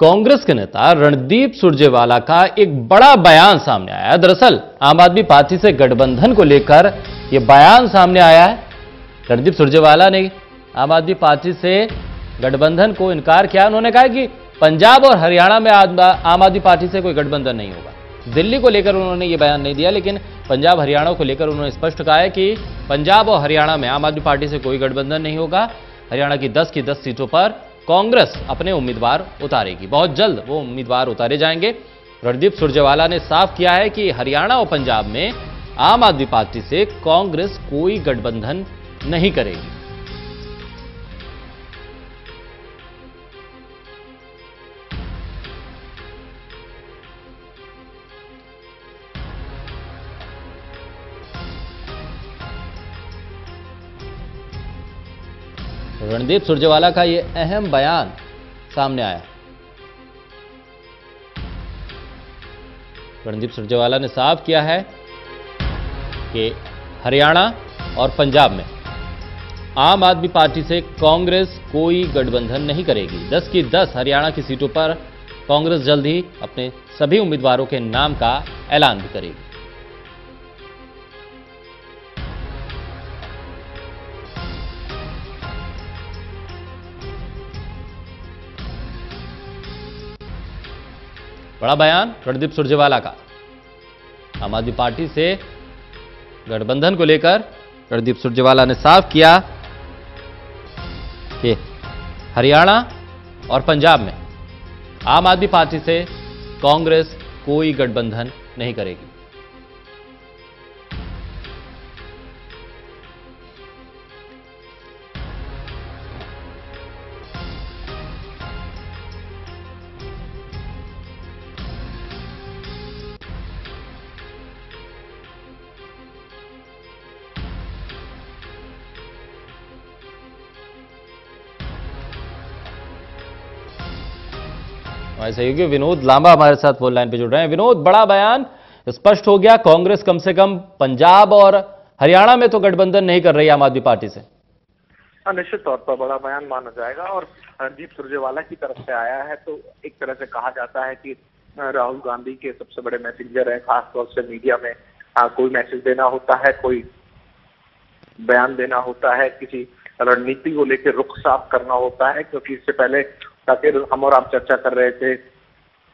कांग्रेस के नेता रणदीप सुरजेवाला का एक बड़ा बयान सामने आया दरअसल, आम आदमी पार्टी से गठबंधन को लेकर यह बयान सामने आया है। रणदीप सुरजेवाला ने आम आदमी पार्टी से गठबंधन को इनकार किया। उन्होंने कहा कि पंजाब और हरियाणा में आम आदमी पार्टी से कोई गठबंधन नहीं होगा। दिल्ली को लेकर उन्होंने ये बयान नहीं दिया, लेकिन पंजाब हरियाणा को लेकर उन्होंने स्पष्ट कहा है कि पंजाब और हरियाणा में आम आदमी पार्टी से कोई गठबंधन नहीं होगा। हरियाणा की 10 की 10 सीटों पर कांग्रेस अपने उम्मीदवार उतारेगी। बहुत जल्द वो उम्मीदवार उतारे जाएँगे। रणदीप सुरजेवाला ने साफ़ किया है कि हरियाणा और पंजाब में आम आदमी पार्टी से कांग्रेस कोई गठबंधन नहीं करेगी। रणदीप सुरजेवाला का ये अहम बयान सामने आया। रणदीप सुरजेवाला ने साफ़ किया है कि हरियाणा और पंजाब में आम आदमी पार्टी से कांग्रेस कोई गठबंधन नहीं करेगी। 10 की 10 हरियाणा की सीटों पर कांग्रेस जल्द ही अपने सभी उम्मीदवारों के नाम का ऐलान भी करेगी। बड़ा बयान रणदीप सुरजेवाला का। आम आदमी पार्टी से गठबंधन को लेकर रणदीप सुरजेवाला ने साफ़ किया कि हरियाणा और पंजाब में आम आदमी पार्टी से कांग्रेस कोई गठबंधन नहीं करेगी। हमारे सहयोगी विनोद लांबा हमारे साथ फ़ोन लाइन पे जुड़ रहे हैं। विनोद बड़ा बयान स्पष्ट हो गया कांग्रेस कम से कम पंजाब और हरियाणा में तो गठबंधन नहीं कर रही आम आदमी पार्टी से। हाँ निश्चित तौर पर बड़ा बयान माना जाएगा और रणदीप सुरजेवाला की तरफ़ से आया है तो एक तरह से कहा जाता है कि राहुल गांधी के सबसे बड़े मैसेंजर हैं खासतौर से मीडिया में हाँ, कोई मैसेज देना होता है कोई बयान देना होता है किसी रणनीति को लेकर रुख साफ़ करना होता है क्योंकि इससे पहले ताकि हम और आप चर्चा कर रहे थे,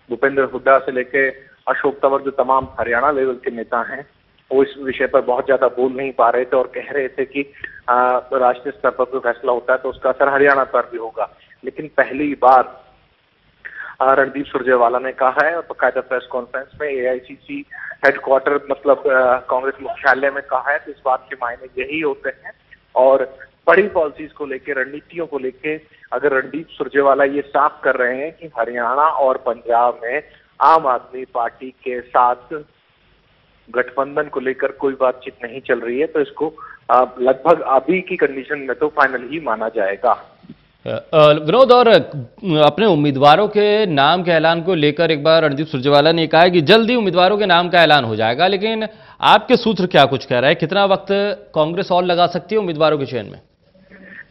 भूपेंद्र हुड्डा से लेके अशोक तंवर जो तमाम हरियाणा लेवल के नेता हैं, वो इस विषय पर बहुत ज़्यादा बोल नहीं पा रहे थे और कह रहे थे कि राष्ट्रीय स्तर पर कोई फैसला होता है तो उसका असर हरियाणा पर भी होगा। लेकिन पहली बार रणदीप सुरजेवाला ने कहा है और बाकायदा प्रेस कॉन्फ्रेंस में एआईसीसी हेडक्वार्टर मतलब कांग्रेस मुख्यालय में कहा है तो इस बात के मायने यही होते हैं। और बड़ी पॉलिसीज़ को लेकर रणनीतियों को लेकर अगर रणदीप सुरजेवाला ये साफ़ कर रहे हैं कि हरियाणा और पंजाब में आम आदमी पार्टी के साथ गठबंधन को लेकर कोई बातचीत नहीं चल रही है तो इसको लगभग अभी की कंडीशन में तो फाइनल ही माना जाएगा। विनोद, और अपने उम्मीदवारों के नाम के ऐलान को लेकर एक बार रणदीप सुरजेवाला ने कहा है कि जल्दी उम्मीदवारों के नाम का ऐलान हो जाएगा, लेकिन आपके सूत्र क्या कुछ कह रहे हैं? कितना वक्त कांग्रेस और लगा सकती है उम्मीदवारों के चयन में?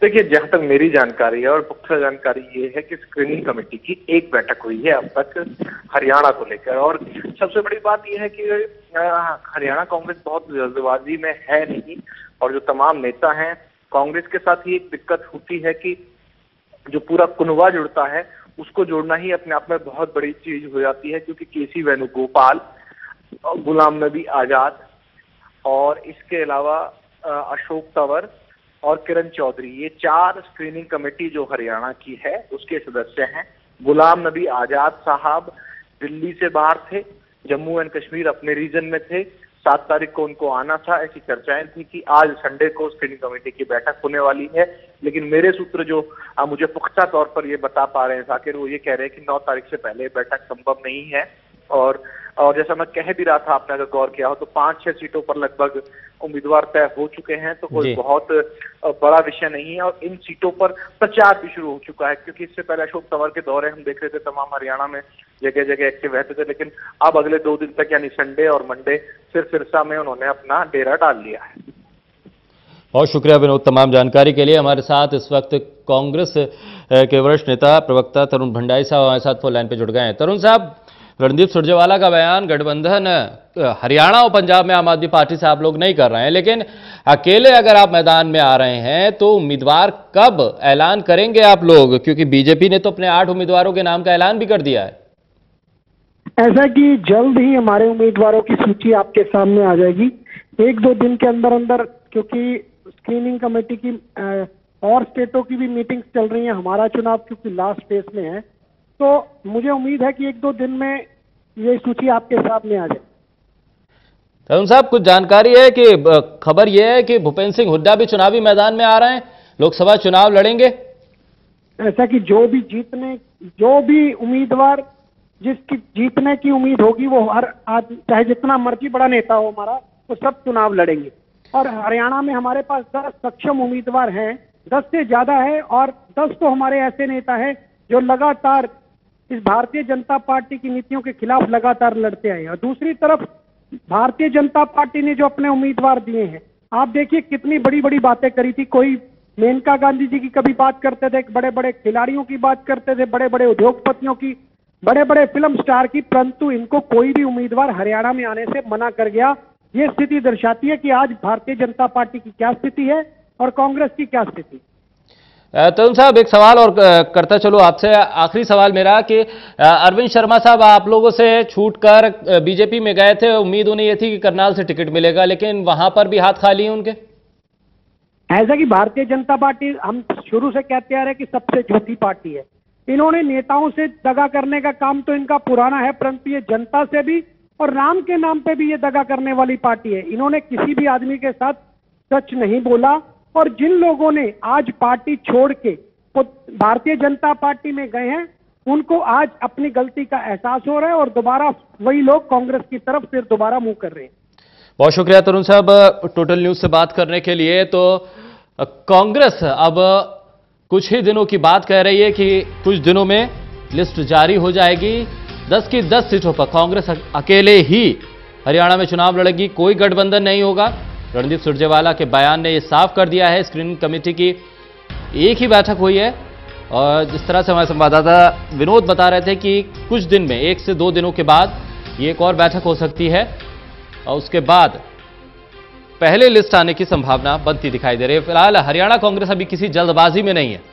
देखिए, जहाँ तक मेरी जानकारी है और पुख्ता जानकारी ये है कि स्क्रीनिंग कमेटी की एक बैठक हुई है अब तक हरियाणा को लेकर। और सबसे बड़ी बात यह है कि हरियाणा कांग्रेस बहुत जल्दबाजी में है नहीं और जो तमाम नेता हैं, कांग्रेस के साथ ही एक दिक्कत होती है कि जो पूरा कुनवा जुड़ता है, उसको जोड़ना ही अपने आप में बहुत बड़ी चीज़ हो जाती है क्योंकि के सी वेणुगोपाल गुलाम नबी आज़ाद और इसके अलावा अशोक तंवर और किरण चौधरी ये चार स्क्रीनिंग कमेटी जो हरियाणा की है उसके सदस्य हैं। गुलाम नबी आज़ाद साहब दिल्ली से बाहर थे जम्मू एंड कश्मीर अपने रीजन में थे। सात तारीख को उनको आना था ऐसी चर्चाएँ थी कि आज संडे को स्क्रीनिंग कमेटी की बैठक होने वाली है। लेकिन मेरे सूत्र जो आ, मुझे पुख्ता तौर पर ये बता पा रहे हैं साकिर वो ये कह रहे हैं कि नौ तारीख से पहले बैठक संभव नहीं है। और और जैसा मैं कह भी रहा था आपने अगर गौर किया हो तो पाँच छह सीटों पर लगभग उम्मीदवार तय हो चुके हैं तो कोई बहुत बड़ा विषय नहीं है और इन सीटों पर प्रचार भी शुरू हो चुका है क्योंकि इससे पहले अशोक तंवर के दौरे हम देख रहे थे तमाम हरियाणा में जगह जगह एक्टिव रहते थे लेकिन अब अगले दो दिन तक यानी संडे और मंडे सिर्फ़ सिरसा में उन्होंने अपना डेरा डाल लिया है। बहुत शुक्रिया विनोद तमाम जानकारी के लिए। हमारे साथ इस वक्त कांग्रेस के वरिष्ठ नेता प्रवक्ता तरुण भंडारी साहब हमारे साथ फ़ोन लाइन पे जुड़ गए हैं। तरुण साहब रणदीप सुरजेवाला का बयान, गठबंधन हरियाणा और पंजाब में आम आदमी पार्टी से आप लोग नहीं कर रहे हैं, लेकिन अकेले अगर आप मैदान में आ रहे हैं तो उम्मीदवार कब ऐलान करेंगे आप लोग? क्योंकि बीजेपी ने तो अपने आठ उम्मीदवारों के नाम का ऐलान भी कर दिया है। ऐसा कि जल्द ही हमारे उम्मीदवारों की सूची आपके सामने आ जाएगी। एक दो दिन के अंदर अंदर, क्योंकि स्क्रीनिंग कमेटी की और स्टेटों की भी मीटिंग्स चल रही हैं, हमारा चुनाव क्योंकि लास्ट फ़ेज़ में है तो मुझे उम्मीद है कि एक दो दिन में ये सूची आपके सामने आ जाए। तरुण साहब कुछ जानकारी है कि खबर यह है कि भूपेंद्र सिंह हुड्डा भी चुनावी मैदान में आ रहे हैं। लोकसभा चुनाव लड़ेंगे। ऐसा कि जो भी जीतने जो भी उम्मीदवार जिसकी जीतने की उम्मीद होगी वो हर आदमी चाहे जितना मर्ज़ी बड़ा नेता हो हमारा वो सब चुनाव लड़ेंगे। और हरियाणा में हमारे पास दस सक्षम उम्मीदवार हैं दस से ज़्यादा है और दस तो हमारे ऐसे नेता हैं जो लगातार इस भारतीय जनता पार्टी की नीतियों के खिलाफ लगातार लड़ते आए हैं। और दूसरी तरफ़, भारतीय जनता पार्टी ने जो अपने उम्मीदवार दिए हैं, आप देखिए कितनी बड़ी बड़ी बातें करी थी। कोई मेनका गांधी जी की कभी बात करते थे बड़े बड़े खिलाड़ियों की बात करते थे बड़े बड़े उद्योगपतियों की बड़े बड़े फ़िल्म स्टार की, परंतु इनको कोई भी उम्मीदवार हरियाणा में आने से मना कर गया। ये स्थिति दर्शाती है कि आज भारतीय जनता पार्टी की क्या स्थिति है और कांग्रेस की क्या स्थिति। तरुण साहब, एक सवाल और करता चलो आपसे। आखिरी सवाल मेरा कि अरविंद शर्मा साहब, आप लोगों से छूट कर बीजेपी में गए थे। उम्मीद उन्हें ये थी कि करनाल से टिकट मिलेगा, लेकिन वहाँ पर भी हाथ खाली है उनके? ऐसा कि भारतीय जनता पार्टी, हम शुरू से कहते आ रहे कि सबसे झूठी पार्टी है। इन्होंने नेताओं से दगा करने का काम तो इनका पुराना है, परंतु ये जनता से भी और राम के नाम पे भी ये दगा करने वाली पार्टी है। इन्होंने किसी भी आदमी के साथ सच नहीं बोला। और जिन लोगों ने आज पार्टी छोड़ के भारतीय जनता पार्टी में गए हैं, उनको आज अपनी गलती का एहसास हो रहा है और दोबारा वही लोग कांग्रेस की तरफ़ फिर दोबारा मुँह कर रहे हैं। बहुत शुक्रिया तरुण साहब, टोटल न्यूज़ से बात करने के लिए। तो कांग्रेस अब कुछ ही दिनों की बात कह रही है कि कुछ दिनों में लिस्ट जारी हो जाएगी। 10 की 10 सीटों पर कांग्रेस अकेले ही हरियाणा में चुनाव लड़ेगी, कोई गठबंधन नहीं होगा। रणदीप सुरजेवाला के बयान ने ये साफ़ कर दिया है। स्क्रीनिंग कमेटी की एक ही बैठक हुई है और जिस तरह से हमारे संवाददाता विनोद बता रहे थे कि कुछ दिन में, एक से दो दिनों के बाद ये एक और बैठक हो सकती है और उसके बाद पहले लिस्ट आने की संभावना बनती दिखाई दे रही है। फ़िलहाल हरियाणा कांग्रेस अभी किसी जल्दबाजी में नहीं है।